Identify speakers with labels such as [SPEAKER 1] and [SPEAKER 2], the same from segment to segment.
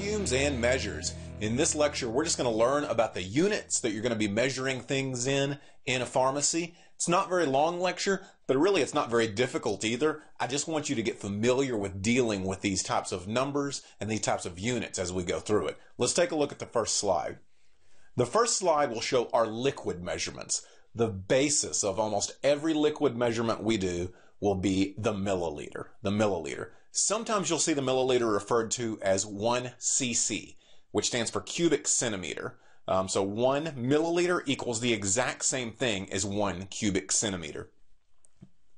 [SPEAKER 1] volumes and measures. In this lecture, we're just going to learn about the units that you're going to be measuring things in in a pharmacy. It's not very long lecture, but really it's not very difficult either. I just want you to get familiar with dealing with these types of numbers and these types of units as we go through it. Let's take a look at the first slide. The first slide will show our liquid measurements. The basis of almost every liquid measurement we do will be the milliliter, the milliliter. Sometimes you'll see the milliliter referred to as 1 cc, which stands for cubic centimeter. Um, so 1 milliliter equals the exact same thing as 1 cubic centimeter.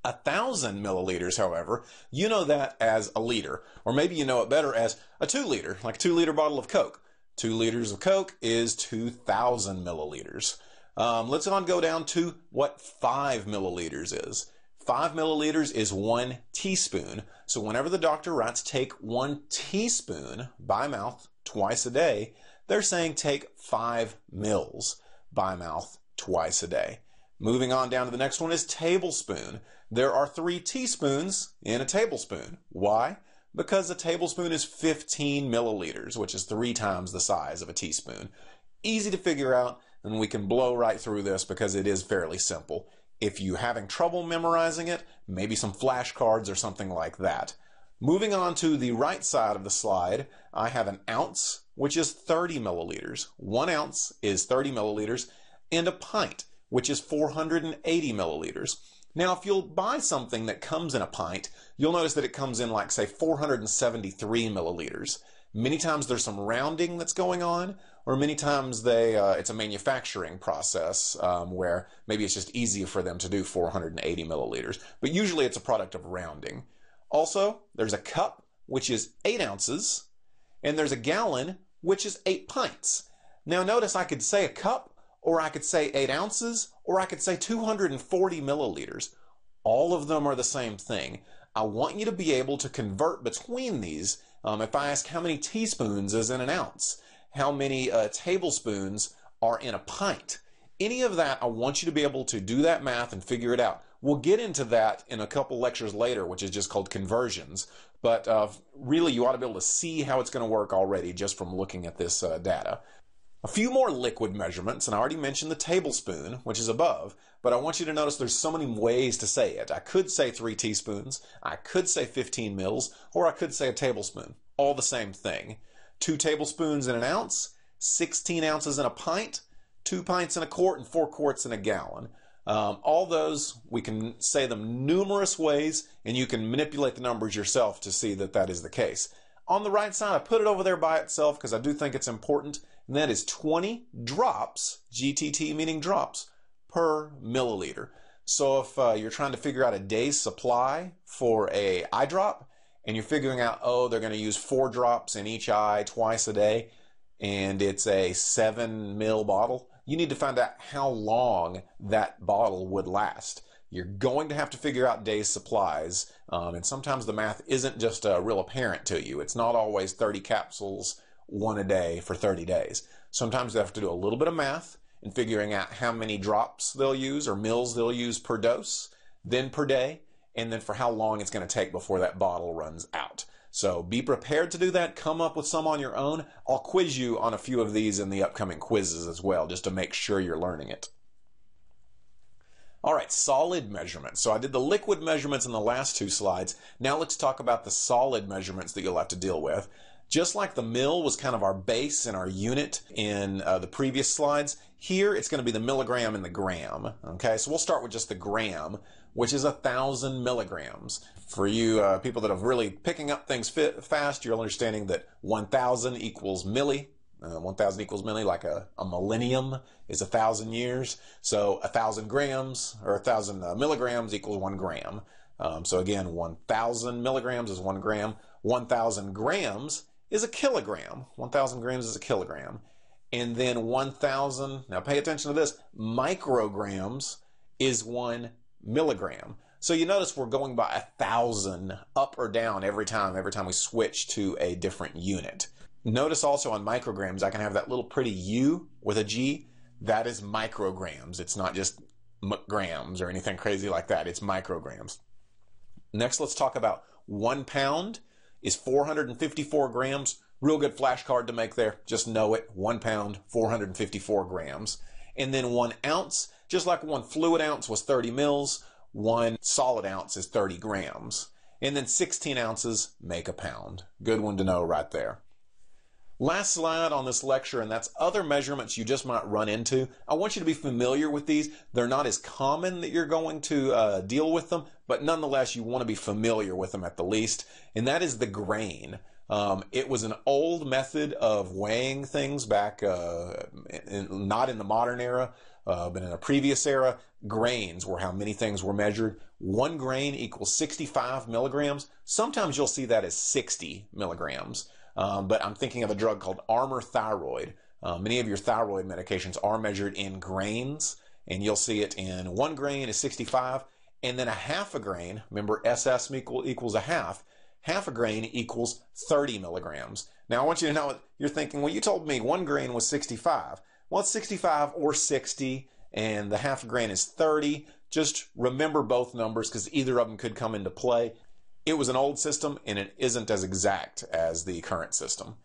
[SPEAKER 1] A thousand milliliters, however, you know that as a liter, or maybe you know it better as a two liter, like a two liter bottle of Coke. Two liters of Coke is 2,000 milliliters. Um, let's on go down to what five milliliters is. Five milliliters is one teaspoon. So whenever the doctor writes take one teaspoon by mouth twice a day, they're saying take five mils by mouth twice a day. Moving on down to the next one is tablespoon. There are three teaspoons in a tablespoon. Why? Because a tablespoon is 15 milliliters, which is three times the size of a teaspoon. Easy to figure out, and we can blow right through this because it is fairly simple. If you're having trouble memorizing it, maybe some flashcards or something like that. Moving on to the right side of the slide, I have an ounce, which is 30 milliliters. One ounce is 30 milliliters, and a pint, which is 480 milliliters. Now, if you'll buy something that comes in a pint, you'll notice that it comes in like, say, 473 milliliters. Many times there's some rounding that's going on, or many times they uh, it's a manufacturing process um, where maybe it's just easier for them to do 480 milliliters. But usually it's a product of rounding. Also, there's a cup, which is 8 ounces, and there's a gallon, which is 8 pints. Now notice I could say a cup, or I could say 8 ounces, or I could say 240 milliliters. All of them are the same thing. I want you to be able to convert between these. Um, if I ask how many teaspoons is in an ounce, how many uh, tablespoons are in a pint, any of that, I want you to be able to do that math and figure it out. We'll get into that in a couple lectures later, which is just called conversions. But uh, really, you ought to be able to see how it's going to work already just from looking at this uh, data. A few more liquid measurements, and I already mentioned the tablespoon, which is above, but I want you to notice there's so many ways to say it. I could say three teaspoons, I could say 15 mils, or I could say a tablespoon. All the same thing. Two tablespoons in an ounce, 16 ounces in a pint, two pints in a quart, and four quarts in a gallon. Um, all those, we can say them numerous ways, and you can manipulate the numbers yourself to see that that is the case. On the right side, I put it over there by itself because I do think it's important, and that is 20 drops, GTT meaning drops, per milliliter. So if uh, you're trying to figure out a day's supply for a eye drop, and you're figuring out, oh, they're going to use four drops in each eye twice a day, and it's a seven mil bottle, you need to find out how long that bottle would last you're going to have to figure out days supplies um, and sometimes the math isn't just uh, real apparent to you it's not always 30 capsules one a day for 30 days sometimes you have to do a little bit of math and figuring out how many drops they'll use or mils they'll use per dose then per day and then for how long it's going to take before that bottle runs out so be prepared to do that. Come up with some on your own. I'll quiz you on a few of these in the upcoming quizzes as well, just to make sure you're learning it. All right, solid measurements. So I did the liquid measurements in the last two slides. Now let's talk about the solid measurements that you'll have to deal with. Just like the mill was kind of our base and our unit in uh, the previous slides, here it's going to be the milligram and the gram. Okay, so we'll start with just the gram, which is a thousand milligrams. For you uh, people that are really picking up things fast, you're understanding that 1,000 equals milli, uh, 1,000 equals milli, like a, a millennium is a thousand years. So a thousand grams or a thousand uh, milligrams equals one gram. Um, so again, 1,000 milligrams is one gram. 1,000 grams is a kilogram. 1,000 grams is a kilogram. And then 1,000, now pay attention to this, micrograms is one milligram. So you notice we're going by a thousand up or down every time, every time we switch to a different unit. Notice also on micrograms, I can have that little pretty U with a G. That is micrograms. It's not just grams or anything crazy like that. It's micrograms. Next, let's talk about one pound is 454 grams Real good flashcard to make there. Just know it. One pound, 454 grams. And then one ounce, just like one fluid ounce was 30 mils, one solid ounce is 30 grams. And then 16 ounces make a pound. Good one to know right there. Last slide on this lecture, and that's other measurements you just might run into. I want you to be familiar with these. They're not as common that you're going to uh, deal with them, but nonetheless, you want to be familiar with them at the least. And that is the grain. Um, it was an old method of weighing things back, uh, in, not in the modern era, uh, but in a previous era. Grains were how many things were measured. One grain equals 65 milligrams. Sometimes you'll see that as 60 milligrams. Um, but I'm thinking of a drug called Armour Thyroid. Uh, many of your thyroid medications are measured in grains, and you'll see it in one grain is 65, and then a half a grain. Remember, SS equal, equals a half. Half a grain equals 30 milligrams. Now, I want you to know you're thinking, well, you told me one grain was 65. Well, it's 65 or 60, and the half a grain is 30. Just remember both numbers because either of them could come into play. It was an old system and it isn't as exact as the current system.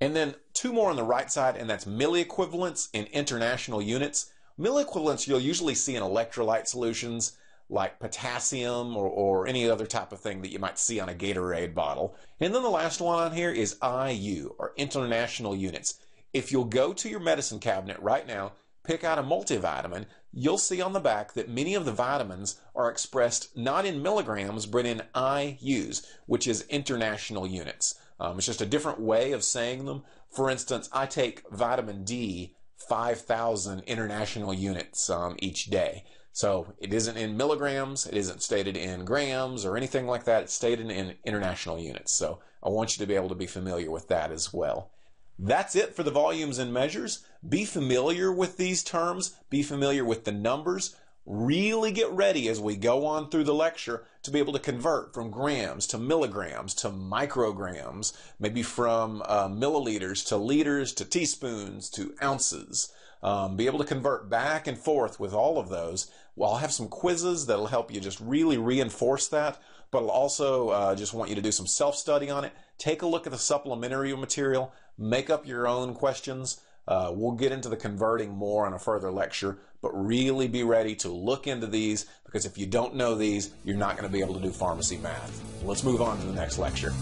[SPEAKER 1] And then two more on the right side, and that's milliequivalents in international units. Milliequivalents you'll usually see in electrolyte solutions like potassium or, or any other type of thing that you might see on a Gatorade bottle. And then the last one on here is IU, or international units. If you'll go to your medicine cabinet right now, pick out a multivitamin, you'll see on the back that many of the vitamins are expressed not in milligrams, but in IUs, which is international units. Um, it's just a different way of saying them. For instance, I take vitamin D 5,000 international units um, each day. So it isn't in milligrams, it isn't stated in grams or anything like that. It's stated in international units. So I want you to be able to be familiar with that as well. That's it for the volumes and measures. Be familiar with these terms, be familiar with the numbers. Really get ready as we go on through the lecture to be able to convert from grams to milligrams to micrograms, maybe from uh, milliliters to liters to teaspoons to ounces. Um, be able to convert back and forth with all of those. Well, I'll have some quizzes that'll help you just really reinforce that, but I'll also uh, just want you to do some self study on it. Take a look at the supplementary material make up your own questions. Uh, we'll get into the converting more in a further lecture, but really be ready to look into these because if you don't know these, you're not going to be able to do pharmacy math. Let's move on to the next lecture.